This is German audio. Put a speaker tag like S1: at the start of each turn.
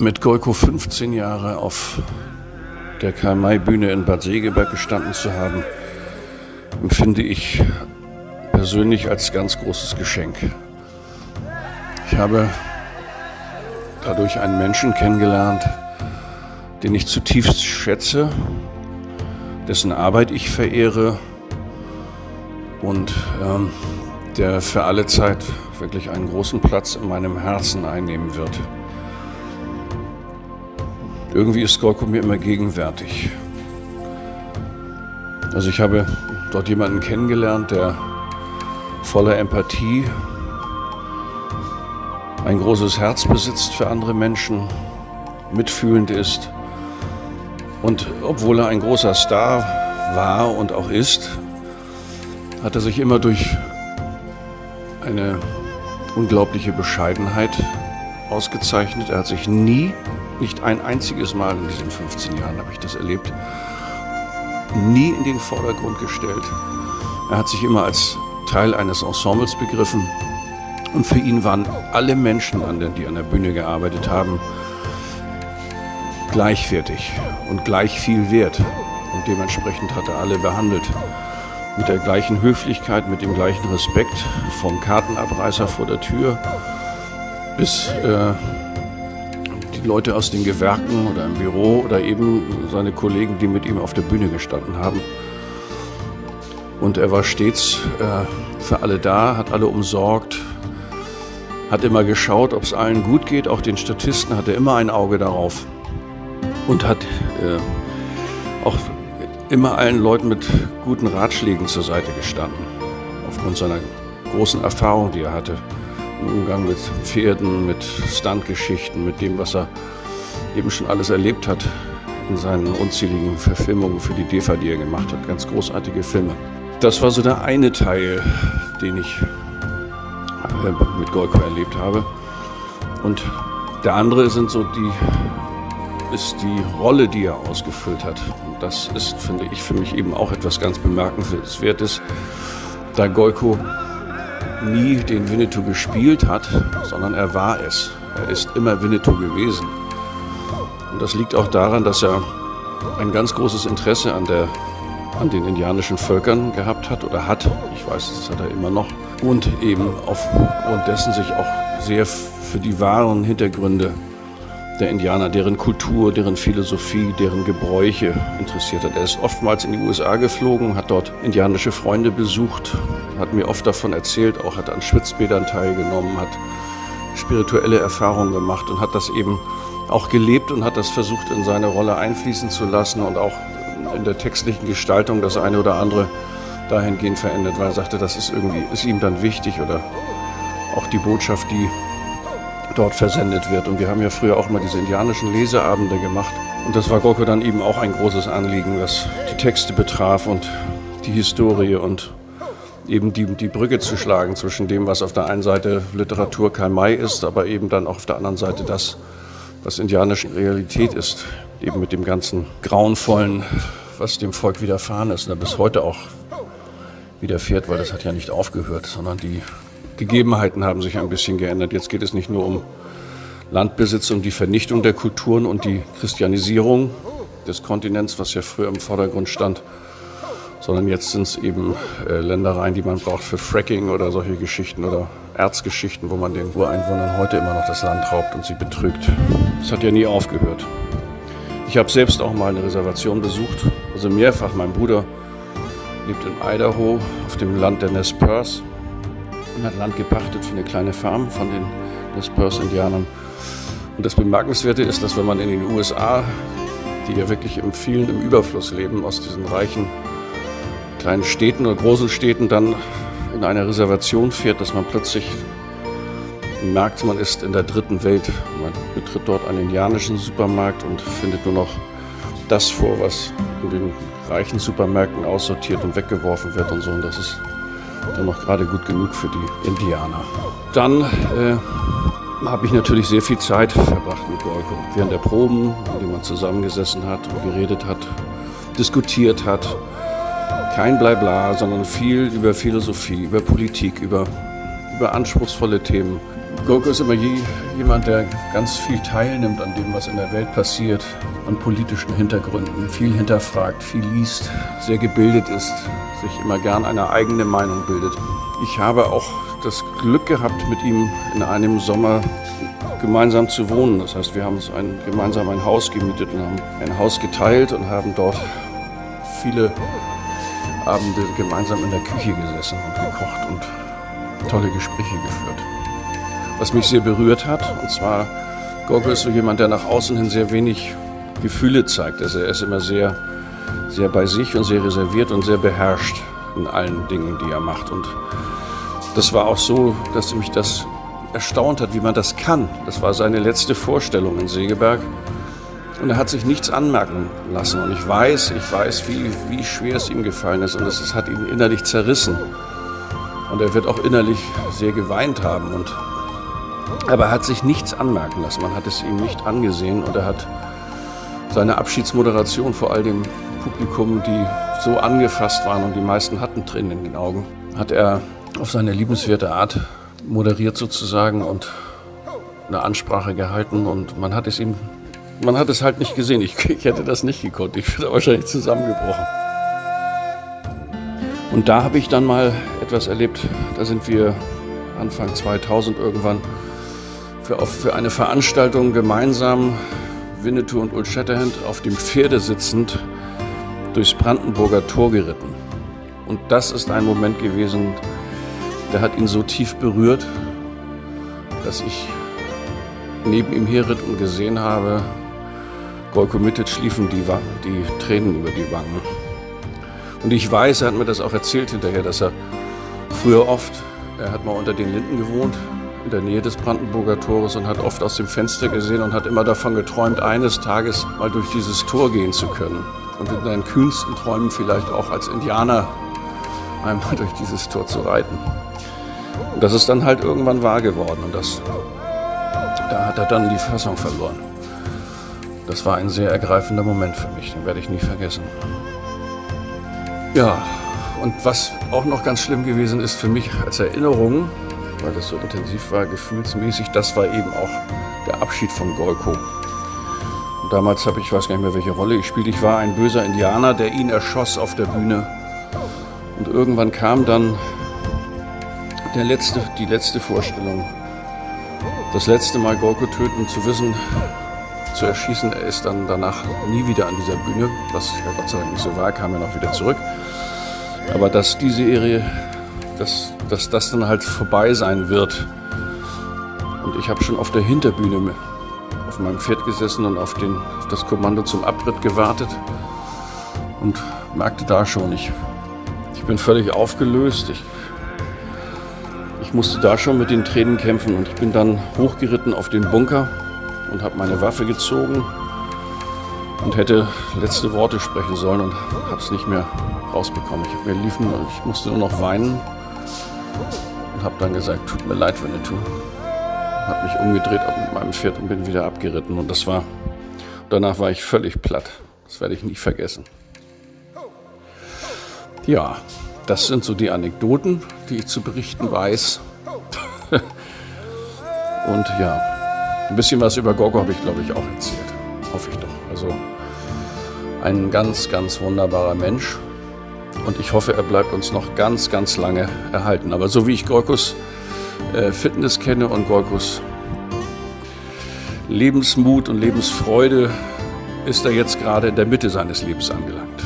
S1: mit Golko 15 Jahre auf der Karl-May-Bühne in Bad Segeberg gestanden zu haben, empfinde ich persönlich als ganz großes Geschenk. Ich habe dadurch einen Menschen kennengelernt, den ich zutiefst schätze, dessen Arbeit ich verehre und ähm, der für alle Zeit wirklich einen großen Platz in meinem Herzen einnehmen wird. Irgendwie ist Gorko mir immer gegenwärtig. Also ich habe dort jemanden kennengelernt, der voller Empathie ein großes Herz besitzt für andere Menschen, mitfühlend ist und obwohl er ein großer Star war und auch ist, hat er sich immer durch eine unglaubliche Bescheidenheit ausgezeichnet. Er hat sich nie, nicht ein einziges Mal in diesen 15 Jahren habe ich das erlebt, nie in den Vordergrund gestellt. Er hat sich immer als Teil eines Ensembles begriffen. Und für ihn waren alle Menschen, die an der Bühne gearbeitet haben, gleichwertig und gleich viel wert. Und dementsprechend hat er alle behandelt. Mit der gleichen Höflichkeit, mit dem gleichen Respekt, vom Kartenabreißer vor der Tür bis äh, die Leute aus den Gewerken oder im Büro oder eben seine Kollegen, die mit ihm auf der Bühne gestanden haben. Und er war stets äh, für alle da, hat alle umsorgt, hat immer geschaut, ob es allen gut geht. Auch den Statisten hatte immer ein Auge darauf und hat äh, auch immer allen Leuten mit guten Ratschlägen zur Seite gestanden. Aufgrund seiner großen Erfahrung, die er hatte Umgang mit Pferden, mit Stuntgeschichten, mit dem, was er eben schon alles erlebt hat in seinen unzähligen Verfilmungen für die DEFA, die er gemacht hat. Ganz großartige Filme. Das war so der eine Teil, den ich äh, mit Golko erlebt habe. Und der andere sind so die ist die Rolle, die er ausgefüllt hat. Und das ist, finde ich, für mich eben auch etwas ganz Bemerkenswertes, da Goiko nie den Winnetou gespielt hat, sondern er war es. Er ist immer Winnetou gewesen. Und das liegt auch daran, dass er ein ganz großes Interesse an, der, an den indianischen Völkern gehabt hat oder hat. Ich weiß, das hat er immer noch. Und eben aufgrund dessen sich auch sehr für die wahren Hintergründe der Indianer, deren Kultur, deren Philosophie, deren Gebräuche interessiert hat. Er ist oftmals in die USA geflogen, hat dort indianische Freunde besucht, hat mir oft davon erzählt, auch hat an Schwitzbädern teilgenommen, hat spirituelle Erfahrungen gemacht und hat das eben auch gelebt und hat das versucht in seine Rolle einfließen zu lassen und auch in der textlichen Gestaltung das eine oder andere dahingehend verändert, weil er sagte, das ist irgendwie, ist ihm dann wichtig oder auch die Botschaft, die dort versendet wird. Und wir haben ja früher auch mal diese indianischen Leseabende gemacht. Und das war Gorko dann eben auch ein großes Anliegen, was die Texte betraf und die Historie und eben die, die Brücke zu schlagen zwischen dem, was auf der einen Seite Literatur Karl May ist, aber eben dann auch auf der anderen Seite das, was indianische Realität ist. Eben mit dem ganzen Grauenvollen, was dem Volk widerfahren ist und bis heute auch widerfährt, weil das hat ja nicht aufgehört, sondern die Gegebenheiten haben sich ein bisschen geändert. Jetzt geht es nicht nur um Landbesitz und die Vernichtung der Kulturen und die Christianisierung des Kontinents, was ja früher im Vordergrund stand, sondern jetzt sind es eben äh, Ländereien, die man braucht für Fracking oder solche Geschichten oder Erzgeschichten, wo man den Ureinwohnern heute immer noch das Land raubt und sie betrügt. Das hat ja nie aufgehört. Ich habe selbst auch mal eine Reservation besucht, also mehrfach. Mein Bruder lebt in Idaho auf dem Land der Nez Perce hat Land gepachtet für eine kleine Farm von den Nez Perce-Indianern. Und das Bemerkenswerte ist, dass wenn man in den USA, die ja wirklich im vielen im Überfluss leben, aus diesen reichen kleinen Städten oder großen Städten dann in eine Reservation fährt, dass man plötzlich merkt, man ist in der dritten Welt. Man betritt dort einen indianischen Supermarkt und findet nur noch das vor, was in den reichen Supermärkten aussortiert und weggeworfen wird und so. Und das ist dann noch gerade gut genug für die Indianer. Dann äh, habe ich natürlich sehr viel Zeit verbracht mit Golko. Während der Proben, in denen man zusammengesessen hat und geredet hat, diskutiert hat. Kein Blabla, sondern viel über Philosophie, über Politik, über, über anspruchsvolle Themen. Gorko ist immer je, jemand, der ganz viel teilnimmt an dem, was in der Welt passiert, an politischen Hintergründen, viel hinterfragt, viel liest, sehr gebildet ist, sich immer gern eine eigene Meinung bildet. Ich habe auch das Glück gehabt, mit ihm in einem Sommer gemeinsam zu wohnen. Das heißt, wir haben uns ein, gemeinsam ein Haus gemietet und haben ein Haus geteilt und haben dort viele Abende gemeinsam in der Küche gesessen und gekocht und tolle Gespräche geführt was mich sehr berührt hat. Und zwar, Gorko ist so jemand, der nach außen hin sehr wenig Gefühle zeigt. Also er ist immer sehr, sehr bei sich und sehr reserviert und sehr beherrscht in allen Dingen, die er macht. Und das war auch so, dass mich das erstaunt hat, wie man das kann. Das war seine letzte Vorstellung in Segeberg. Und er hat sich nichts anmerken lassen. Und ich weiß, ich weiß, wie, wie schwer es ihm gefallen ist. Und es hat ihn innerlich zerrissen. Und er wird auch innerlich sehr geweint haben. Und aber er hat sich nichts anmerken lassen. Man hat es ihm nicht angesehen und er hat seine Abschiedsmoderation vor all dem Publikum, die so angefasst waren und die meisten hatten Tränen in den Augen, hat er auf seine liebenswerte Art moderiert sozusagen und eine Ansprache gehalten und man hat es ihm, man hat es halt nicht gesehen. Ich, ich hätte das nicht gekonnt. Ich wäre wahrscheinlich zusammengebrochen. Und da habe ich dann mal etwas erlebt. Da sind wir Anfang 2000 irgendwann für, auf, für eine Veranstaltung gemeinsam Winnetou und Old Shatterhand auf dem Pferde sitzend durchs Brandenburger Tor geritten. Und das ist ein Moment gewesen, der hat ihn so tief berührt, dass ich neben ihm herritt und gesehen habe, Golko Mitic schliefen die, die Tränen über die Wangen. Und ich weiß, er hat mir das auch erzählt hinterher, dass er früher oft, er hat mal unter den Linden gewohnt, in der Nähe des Brandenburger Tores und hat oft aus dem Fenster gesehen und hat immer davon geträumt, eines Tages mal durch dieses Tor gehen zu können. Und in seinen kühnsten Träumen vielleicht auch als Indianer einmal durch dieses Tor zu reiten. Und das ist dann halt irgendwann wahr geworden und das, da hat er dann die Fassung verloren. Das war ein sehr ergreifender Moment für mich, den werde ich nie vergessen. Ja, und was auch noch ganz schlimm gewesen ist für mich als Erinnerung, weil das so intensiv war, gefühlsmäßig, das war eben auch der Abschied von Golko. Und damals habe ich, ich weiß gar nicht mehr, welche Rolle ich spielte. Ich war ein böser Indianer, der ihn erschoss auf der Bühne. Und irgendwann kam dann der letzte, die letzte Vorstellung. Das letzte Mal Golko töten, zu wissen, zu erschießen. Er ist dann danach nie wieder an dieser Bühne, was ja Gott sei Dank nicht so war, kam er noch wieder zurück. Aber dass diese Serie dass, dass das dann halt vorbei sein wird. Und ich habe schon auf der Hinterbühne auf meinem Pferd gesessen und auf, den, auf das Kommando zum Abritt gewartet und merkte da schon, ich, ich bin völlig aufgelöst. Ich, ich musste da schon mit den Tränen kämpfen und ich bin dann hochgeritten auf den Bunker und habe meine Waffe gezogen und hätte letzte Worte sprechen sollen und habe es nicht mehr rausbekommen. Ich, mir liefen, ich musste nur noch weinen und habe dann gesagt, tut mir leid, Winnetou. Habe mich umgedreht mit meinem Pferd und bin wieder abgeritten und das war, danach war ich völlig platt. Das werde ich nie vergessen. Ja, das sind so die Anekdoten, die ich zu berichten weiß. und ja, ein bisschen was über Gorgo habe ich, glaube ich, auch erzählt. Hoffe ich doch. Also ein ganz, ganz wunderbarer Mensch und ich hoffe, er bleibt uns noch ganz, ganz lange erhalten. Aber so wie ich Gorkus äh, Fitness kenne und Gorkus Lebensmut und Lebensfreude, ist er jetzt gerade in der Mitte seines Lebens angelangt.